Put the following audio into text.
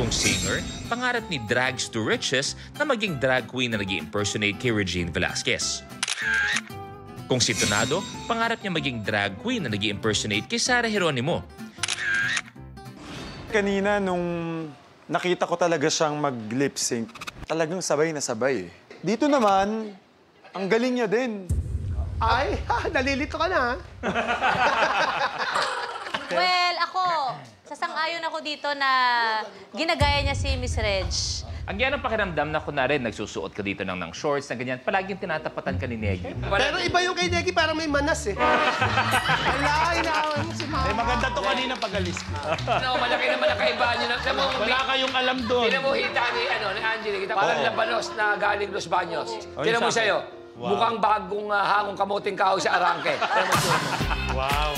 Kung singer, pangarap ni Drags to Riches na maging drag queen na nag impersonate kay Regine Velasquez. Kung sintonado, pangarap niya maging drag queen na nag impersonate kay Sarah Geronimo. Kanina nung nakita ko talaga siyang mag-lip sync, talagang sabay na sabay. eh. Dito naman, ang galing niya din. Ay, nalilito ka na. ha? Well, ako, sasang-ayon ako dito na ginagaya niya si Miss Reg. Ang yan ang pakiramdam na kunwari nagsusuot ka dito ng, ng shorts na ganyan, palaging tinatapatan ka ni Negi. Pero iba yung kay Neki, parang may manas eh. Wala, inaaway mo si Mama. Eh, maganda to kanina pag-alis ko. No, malaki naman ang kaibahan nyo. Alam mo, Wala kayong alam doon. Tinan mo hita ni, ano, ni Angela. Kita parang labanos na galing Los Baños. Tinan mo akin. sa'yo. Wow. Mukhang bagong ah, hangong kamuting kahoy sa arangke. Tinan mo, Wow.